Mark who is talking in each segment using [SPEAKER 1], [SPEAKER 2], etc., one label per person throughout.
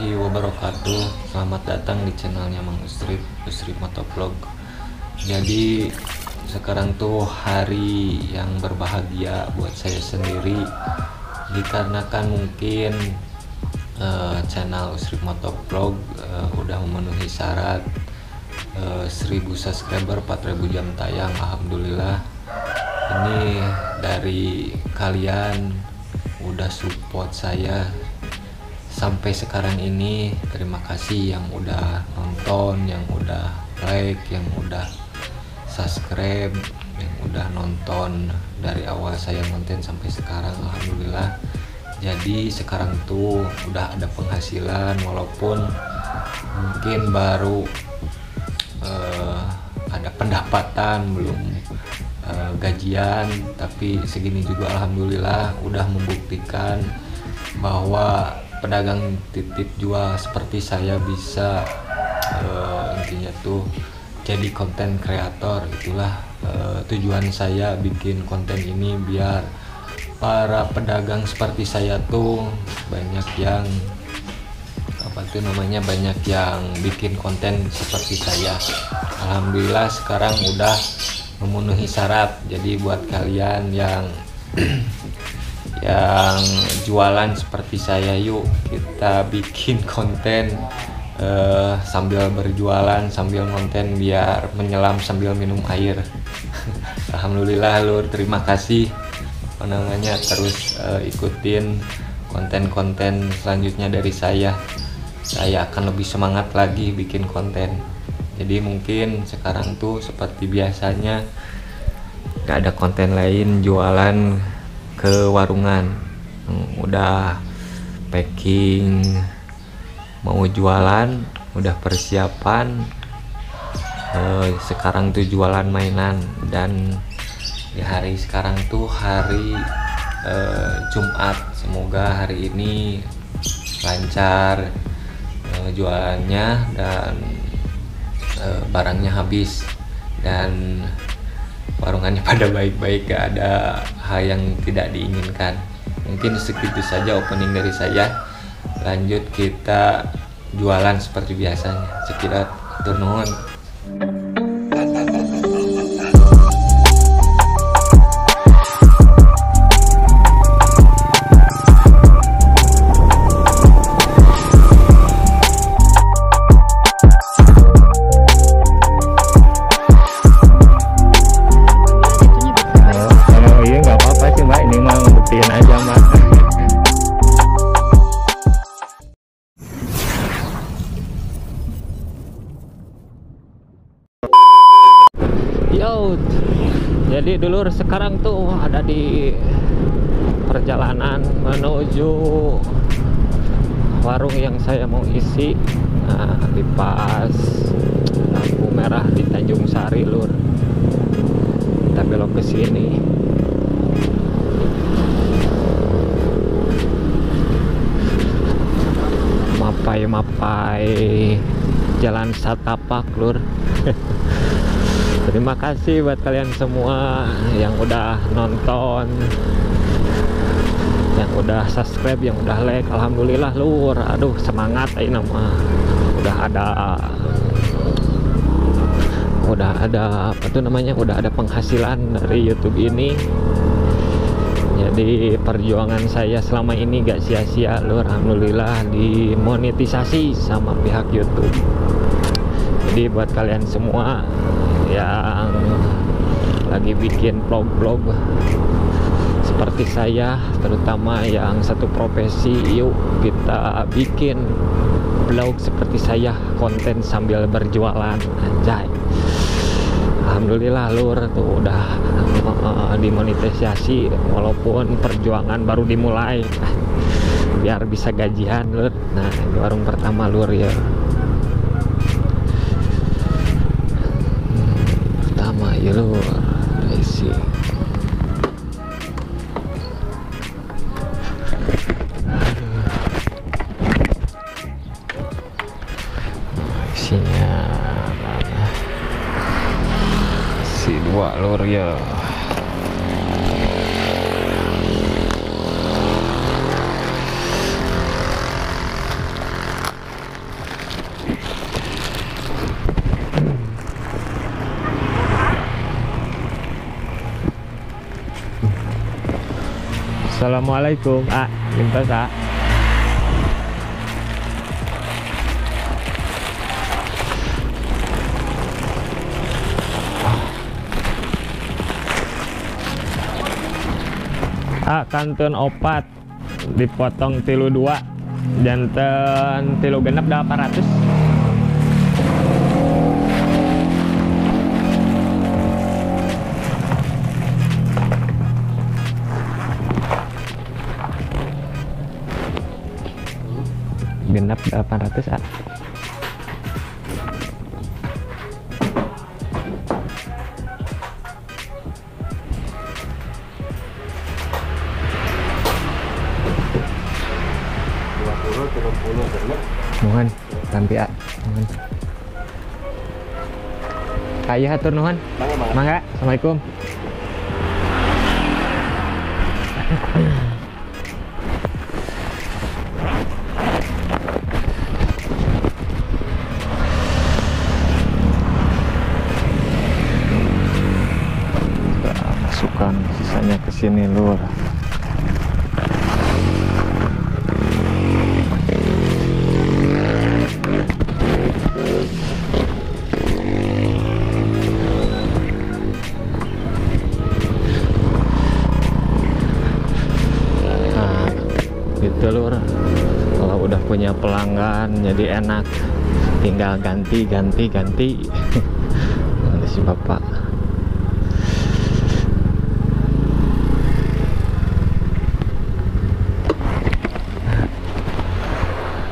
[SPEAKER 1] warahmatullahi wabarakatuh. Selamat datang di channelnya Mang Usrip Usrip Motovlog. Jadi sekarang tuh hari yang berbahagia buat saya sendiri Dikarenakan mungkin uh, channel Usrip Motovlog uh, udah memenuhi syarat uh, 1000 subscriber 4000 jam tayang Alhamdulillah. Ini dari kalian udah support saya sampai sekarang ini terima kasih yang udah nonton yang udah like yang udah subscribe yang udah nonton dari awal saya konten sampai sekarang Alhamdulillah. Jadi sekarang tuh udah ada penghasilan walaupun mungkin baru uh, ada pendapatan belum uh, gajian tapi segini juga Alhamdulillah udah membuktikan bahwa pedagang titip jual seperti saya bisa uh, intinya tuh jadi konten kreator. Itulah uh, tujuan saya bikin konten ini biar para pedagang seperti saya tuh banyak yang apa tuh namanya banyak yang bikin konten seperti saya. Alhamdulillah sekarang udah memenuhi syarat. Jadi buat kalian yang yang jualan seperti saya yuk kita bikin konten uh, sambil berjualan sambil konten biar menyelam sambil minum air. Alhamdulillah lur. Terima kasih. Apa namanya? Terus uh, ikutin konten-konten selanjutnya dari saya. Saya akan lebih semangat lagi bikin konten. Jadi mungkin sekarang tuh seperti biasanya gak ada konten lain jualan ke warungan hmm, udah packing mau jualan udah persiapan. Eh, sekarang tuh jualan mainan dan di hari sekarang tuh hari eh, Jumat. Semoga hari ini lancar eh, jualannya dan eh, barangnya habis. Dan warungannya pada baik-baik gak ada hal yang tidak diinginkan. Mungkin segitu saja opening dari saya. Lanjut kita jualan seperti biasanya. Sekitar turnuan sekarang tuh ada di perjalanan menuju warung yang saya mau isi. Nah, di pas lampu merah di Tanjung Sari lur. Kita belok ke sini. Mapai-mapai jalan satapak lur terima kasih buat kalian semua yang udah nonton yang udah subscribe yang udah like. Alhamdulillah lur aduh semangat ini nama. Udah ada udah ada apa tuh namanya? Udah ada penghasilan dari YouTube ini. Jadi perjuangan saya selama ini gak sia-sia lur alhamdulillah dimonetisasi sama pihak YouTube jadi buat kalian semua yang lagi bikin vlog-vlog seperti saya terutama yang satu profesi yuk kita bikin vlog seperti saya konten sambil berjualan. Anjay. Alhamdulillah lur tuh udah uh, dimonetisasi walaupun perjuangan baru dimulai. Biar bisa gajian lur. Nah di warung pertama lur ya koneksinya mana si dua lur ya. Assalamualaikum, ah, lintas ah. Kantun opat. Dipotong tilu dua. Jantan tilu genap 800 genap 800 ah Kaya hatur nuhun.
[SPEAKER 2] Mangga.
[SPEAKER 1] Assalamualaikum. Masukkan sisanya ke sini lur. Punya pelanggan jadi enak. Tinggal ganti, ganti, ganti. Ada si bapak.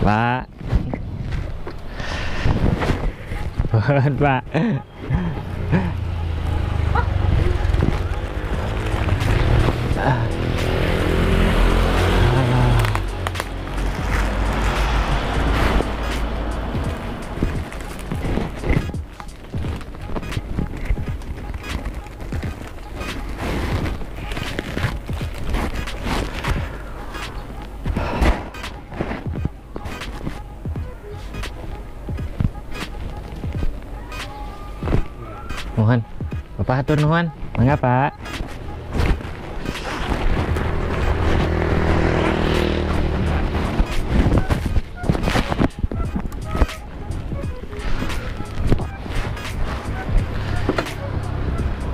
[SPEAKER 1] Pak. Pak. Hatur nuhun. Mangga, Pak.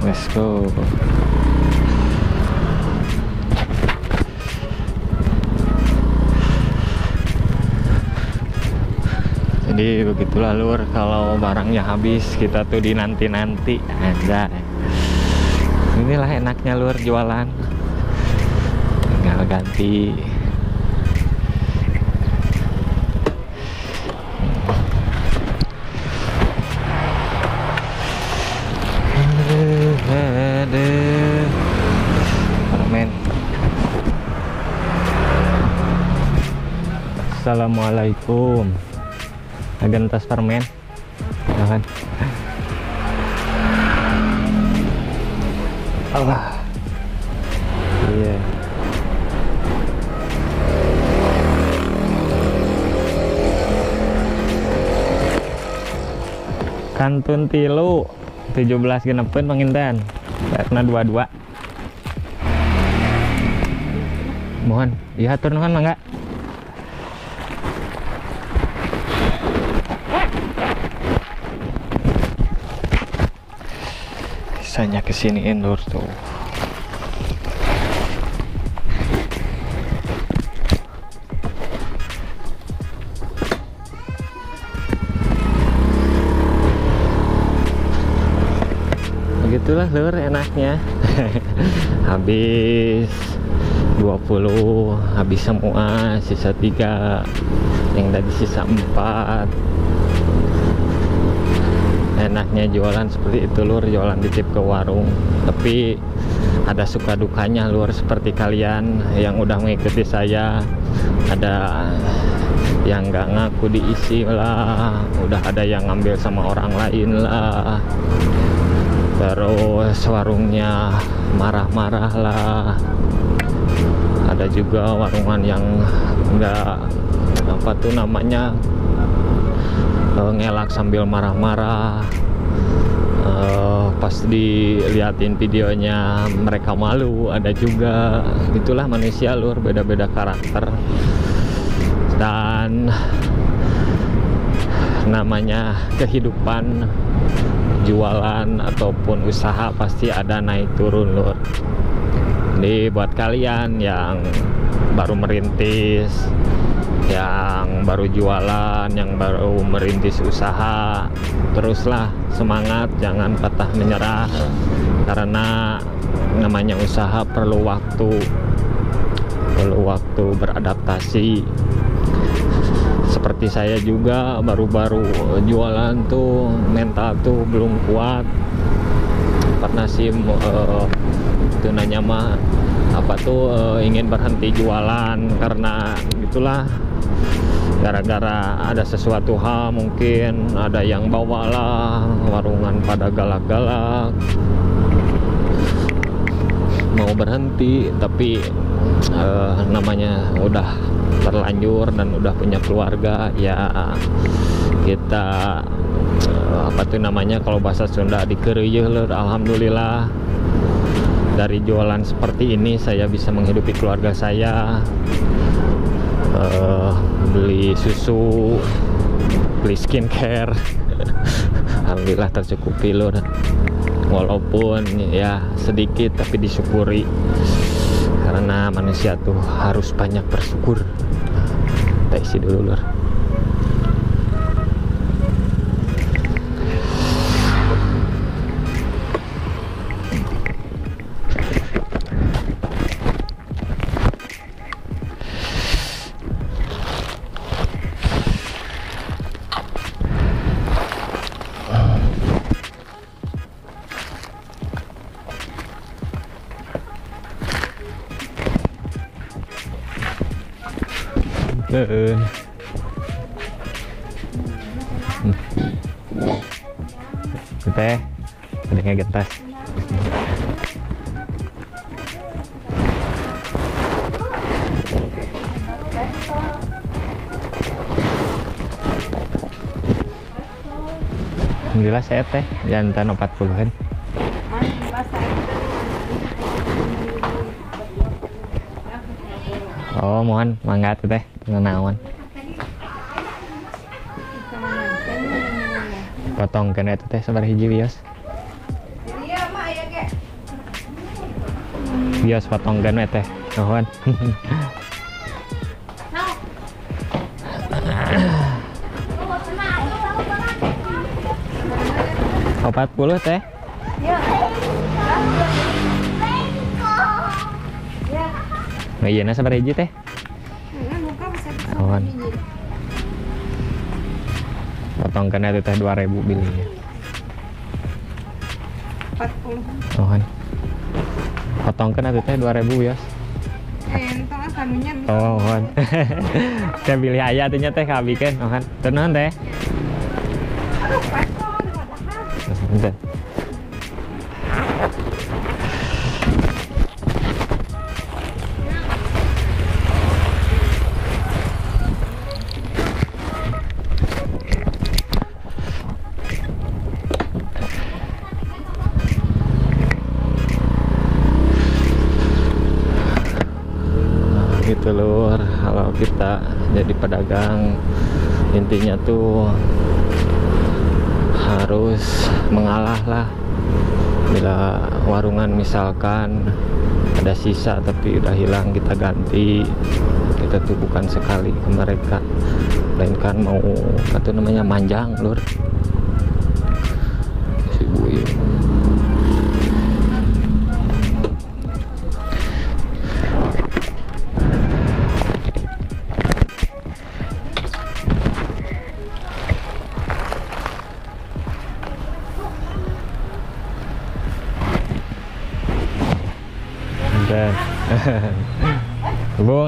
[SPEAKER 1] Let's go. Jadi begitulah lur kalau barangnya habis kita tuh dinanti-nanti ada. Inilah enaknya lur jualan. Tinggal ganti. Assalamualaikum agen tas permen ya Allah iya. Kantun tilu 17 genepen penginten karena dua-dua. Mohon iya atur nuhun mangga sisanya ke sini indoor tuh. Begitulah lur enaknya. Habis 20 habis semua sisa tiga. Yang tadi sisa 4 enaknya jualan seperti itu lur. Jualan titip ke warung. Tapi ada suka dukanya lur seperti kalian yang udah mengikuti saya. Ada yang nggak ngaku diisi lah. Udah ada yang ngambil sama orang lain lah. Terus warungnya marah-marah lah. Ada juga warungan yang nggak apa tuh namanya eh, ngelak sambil marah-marah. Eh, pas diliatin videonya mereka malu ada juga. Itulah manusia lur beda-beda karakter. Dan namanya kehidupan jualan ataupun usaha pasti ada naik turun lur. Jadi buat kalian yang baru merintis yang baru jualan, yang baru merintis usaha, teruslah semangat, jangan patah menyerah karena namanya usaha perlu waktu, perlu waktu beradaptasi. Seperti saya juga baru-baru jualan tuh mental tuh belum kuat. Pernah sih uh, itu nanya mah apa tuh uh, ingin berhenti jualan karena gitulah gara-gara ada sesuatu hal mungkin ada yang bawalah warungan pada galak-galak. Mau berhenti tapi uh, namanya udah terlanjur dan udah punya keluarga ya kita uh, apa tuh namanya kalau bahasa Sunda dikeruyuh alhamdulillah. Dari jualan seperti ini saya bisa menghidupi keluarga saya uh, beli susu beli skincare. Alhamdulillah tercukupi lur walaupun ya sedikit tapi disyukuri. Karena manusia tuh harus banyak bersyukur. Kita isi dulu lur Heeh. Hmm. Teh, ada yang gentas. Alhamdulillah saya teh jantan 40 kan. Oh, mohon mangga tuh teh naon. Potong kena itu teh sabar hiji bios. Bios potong kena teh. Nuhun. Opat puluh teh. Nah, iya sabar hiji teh. Awan. Potong kena itu teh 2000 bilinya.
[SPEAKER 2] 40
[SPEAKER 1] Awan. Potong kena itu teh 2000 ya.
[SPEAKER 2] kanunya
[SPEAKER 1] Oh, awan. Saya pilih ayah tuh teh kabikeun, awan. Tenan teh.
[SPEAKER 2] aduh
[SPEAKER 1] misalkan ada sisa tapi udah hilang kita ganti. Kita tuh bukan sekali ke mereka. Melainkan mau apa namanya manjang lur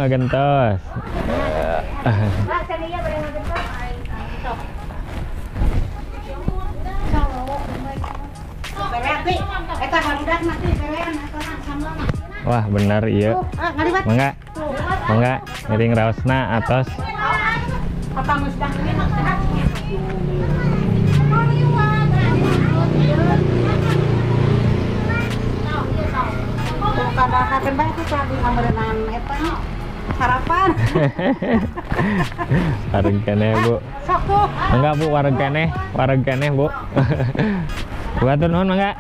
[SPEAKER 1] Bu nggak gentos.
[SPEAKER 2] Eta barudak nanti berean atau sama
[SPEAKER 1] Wah benar iya.
[SPEAKER 2] Ah, ngalibat.
[SPEAKER 1] Mangga, mangga ngering raosna atos.
[SPEAKER 2] Apa mesti ini mah sehat? Tuh kada kaken bae sarapan.
[SPEAKER 1] warung kene bu. Enggak bu warung kene. Warung kene bu. Buat tuh non enggak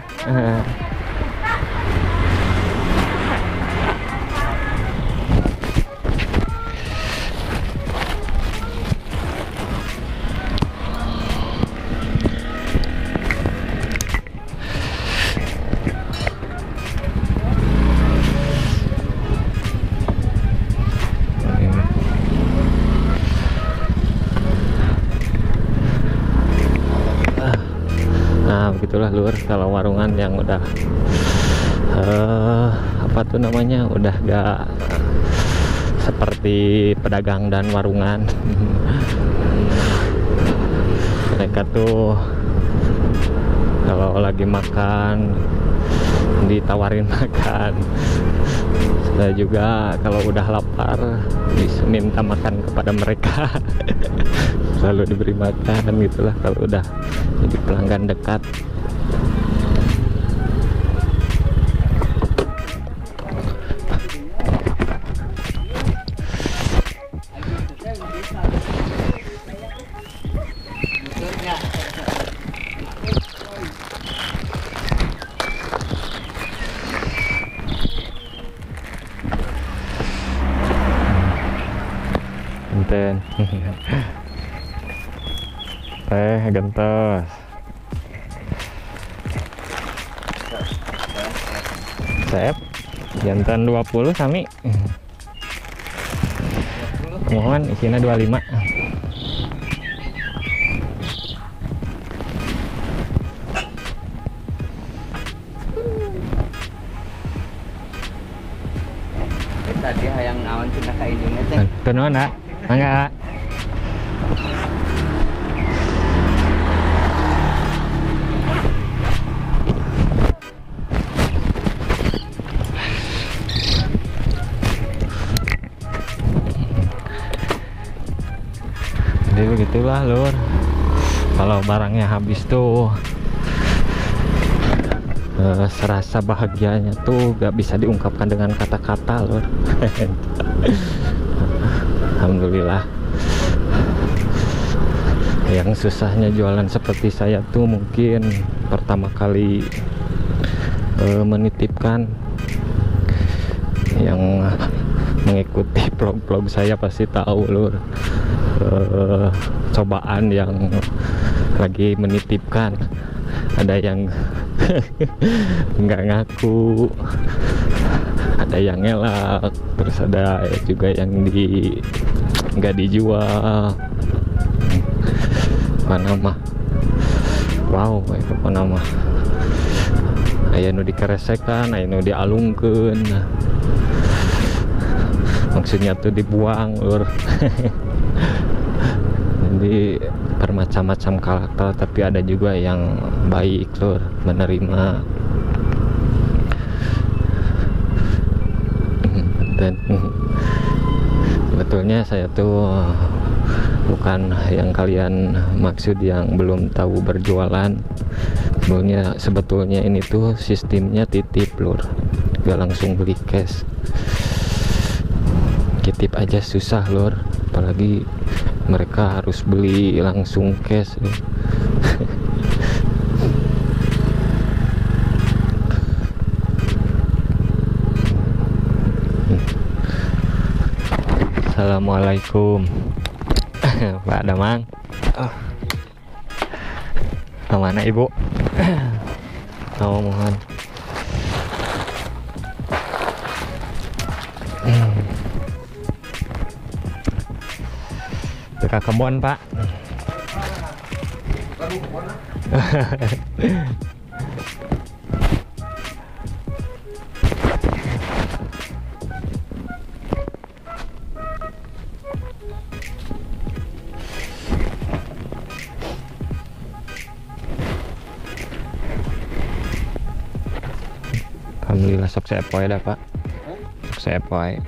[SPEAKER 1] Begitulah lur kalau warungan yang udah eh apa tuh namanya? Udah gak seperti pedagang dan warungan. Mereka tuh kalau lagi makan ditawarin makan. Saya juga kalau udah lapar bisa minta makan kepada mereka. Selalu diberi makan gitulah kalau udah jadi pelanggan dekat. Teh gentos. Sep. Jantan 20 sami. Mohon isinya 25.
[SPEAKER 3] tadi yang awan cina ka indungnya teh
[SPEAKER 1] Tuh non, nak. Begitulah lur. Kalau barangnya habis tuh eh, serasa bahagianya tuh gak bisa diungkapkan dengan kata-kata lur. Alhamdulillah yang susahnya jualan seperti saya tuh mungkin pertama kali eh, menitipkan yang mengikuti vlog-vlog saya pasti tahu lur Eh, cobaan yang lagi menitipkan. Ada yang nggak ngaku ada yang ngelak terus ada juga yang di nggak dijual. Apa nama wow itu apa nama aya nu dikeresekan aya nu dialungkeun. Maksudnya tuh dibuang lur jadi bermacam-macam karakter tapi ada juga yang baik lur menerima. Dan sebetulnya saya tuh bukan yang kalian maksud yang belum tahu berjualan. Sebetulnya sebetulnya ini tuh sistemnya titip lur. Gak langsung beli cash. Titip aja susah lur. Apalagi mereka harus beli langsung cash. Assalamualaikum Pak Damang oh. Ke mana ibu? Oh mohon Dekat kebun pak Alhamdulillah sok sepoi dah pak Sok sepoi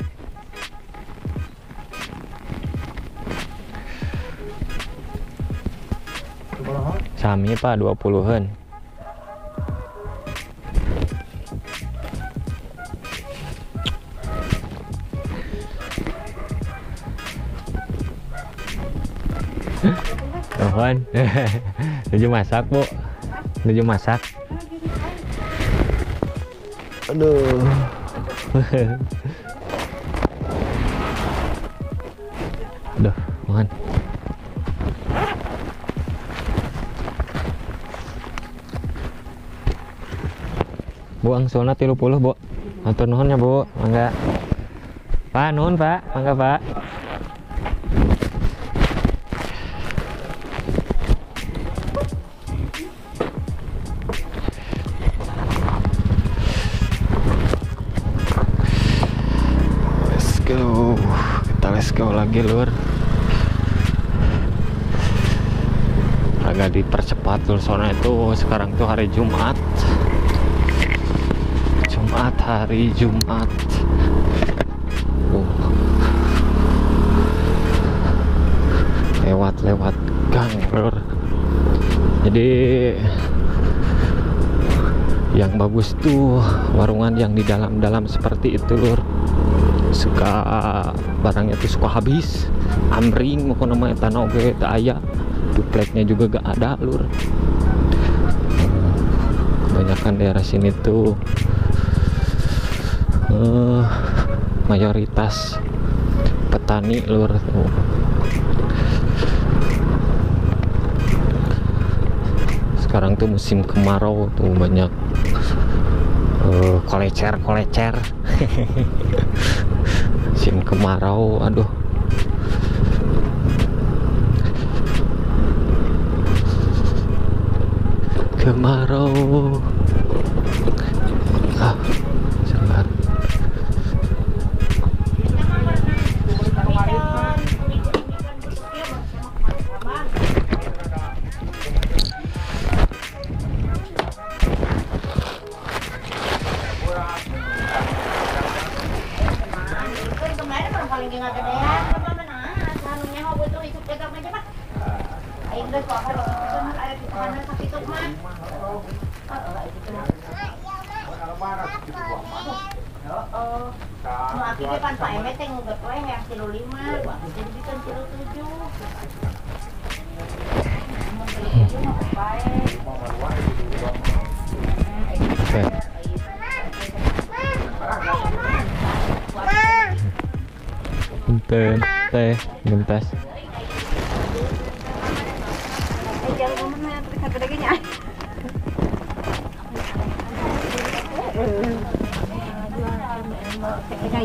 [SPEAKER 1] Sami pak 20-an. Nuhun. Nuju masak, Bu. Nuju masak. Aduh. Aduh, mohon. Bu angsulna 30, Bu. Matur nuhun ya, Bu. Mangga. Pak, nuhun, Pak. Mangga, Pak. Let's go. Kita let's go lagi, Lur. Agak dipercepat Lur soalnya itu sekarang tuh hari Jumat. Jumat hari Jumat. Uh. Lewat-lewat gang, Lur. Jadi yang bagus tuh warungan yang di dalam-dalam seperti itu lur suka barangnya tuh suka habis amring mau nama eta oge tak aya dupleknya juga gak ada lur kebanyakan daerah sini tuh eh, mayoritas petani tuh. sekarang tuh musim kemarau tuh banyak eh, kolecer kolecer musim kemarau aduh. Kemarau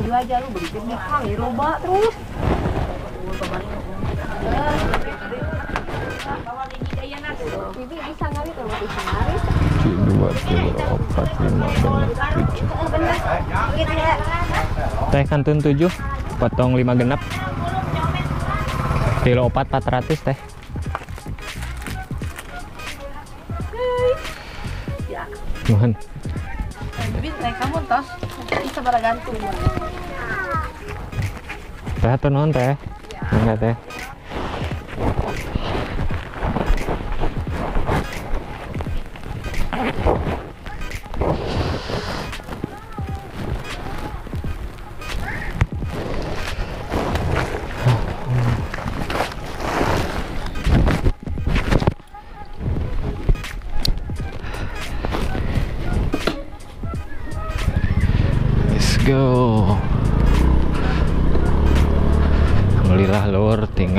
[SPEAKER 2] Jual aja lu beli terus.
[SPEAKER 1] Empat teh kantun tujuh potong lima genap kilo opat 400 teh mohon
[SPEAKER 2] Bisa beragantung.
[SPEAKER 1] teh atau non teh teh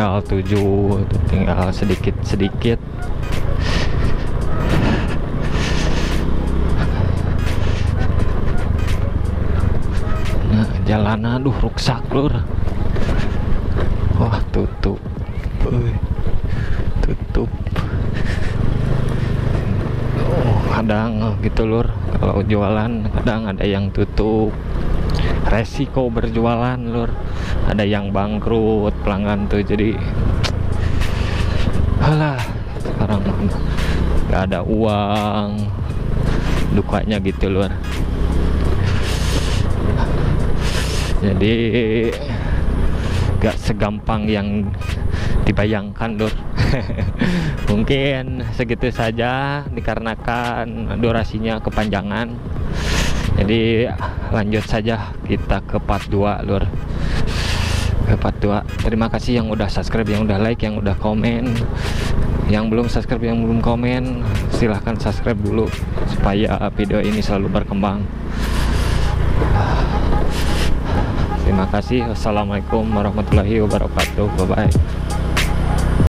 [SPEAKER 1] tinggal tujuh, tinggal sedikit-sedikit. Nah, jalan aduh rusak lur. Wah, tutup. Uy, tutup. Oh, kadang gitu lur kalau jualan kadang ada yang tutup resiko berjualan lur ada yang bangkrut pelanggan tuh jadi alah sekarang nggak ada uang. Dukanya gitu lur jadi gak segampang yang dibayangkan lur mungkin segitu saja dikarenakan durasinya kepanjangan. Jadi lanjut saja kita ke part 2 lur part 2 terima kasih yang udah subscribe yang udah like yang udah komen. Yang belum subscribe yang belum komen silahkan subscribe dulu supaya video ini selalu berkembang. Terima kasih. Wassalamualaikum warahmatullahi wabarakatuh. Bye bye